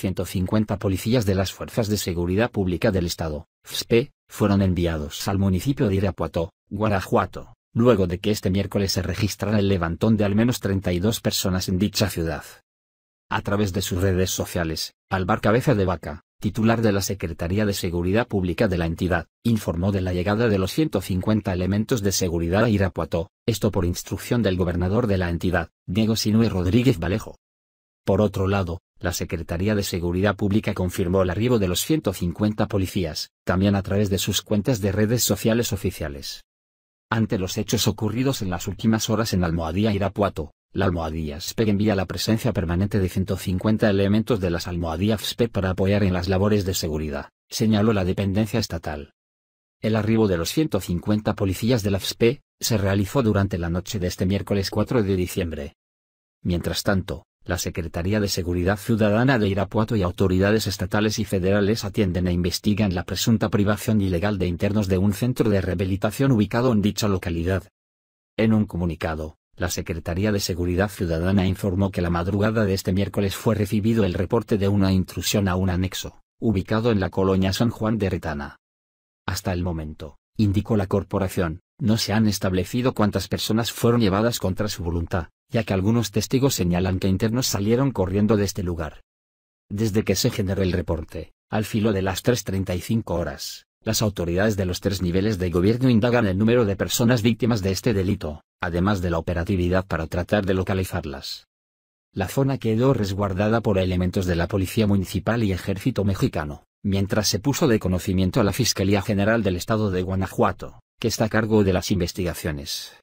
150 policías de las Fuerzas de Seguridad Pública del Estado, FSP, fueron enviados al municipio de Irapuato, Guanajuato, luego de que este miércoles se registrara el levantón de al menos 32 personas en dicha ciudad. A través de sus redes sociales, Alvar Cabeza de Vaca, titular de la Secretaría de Seguridad Pública de la entidad, informó de la llegada de los 150 elementos de seguridad a Irapuato, esto por instrucción del gobernador de la entidad, Diego Sinue Rodríguez Valejo. Por otro lado, la Secretaría de Seguridad Pública confirmó el arribo de los 150 policías, también a través de sus cuentas de redes sociales oficiales. Ante los hechos ocurridos en las últimas horas en Almohadía Irapuato, la Almohadía SPEG envía la presencia permanente de 150 elementos de las Almohadías SPEG para apoyar en las labores de seguridad, señaló la dependencia estatal. El arribo de los 150 policías de la FSP, se realizó durante la noche de este miércoles 4 de diciembre. Mientras tanto, la Secretaría de Seguridad Ciudadana de Irapuato y autoridades estatales y federales atienden e investigan la presunta privación ilegal de internos de un centro de rehabilitación ubicado en dicha localidad. En un comunicado, la Secretaría de Seguridad Ciudadana informó que la madrugada de este miércoles fue recibido el reporte de una intrusión a un anexo, ubicado en la colonia San Juan de Retana. Hasta el momento, indicó la corporación, no se han establecido cuántas personas fueron llevadas contra su voluntad, ya que algunos testigos señalan que internos salieron corriendo de este lugar. Desde que se generó el reporte, al filo de las 3.35 horas, las autoridades de los tres niveles de gobierno indagan el número de personas víctimas de este delito, además de la operatividad para tratar de localizarlas. La zona quedó resguardada por elementos de la Policía Municipal y Ejército Mexicano, mientras se puso de conocimiento a la Fiscalía General del Estado de Guanajuato, que está a cargo de las investigaciones.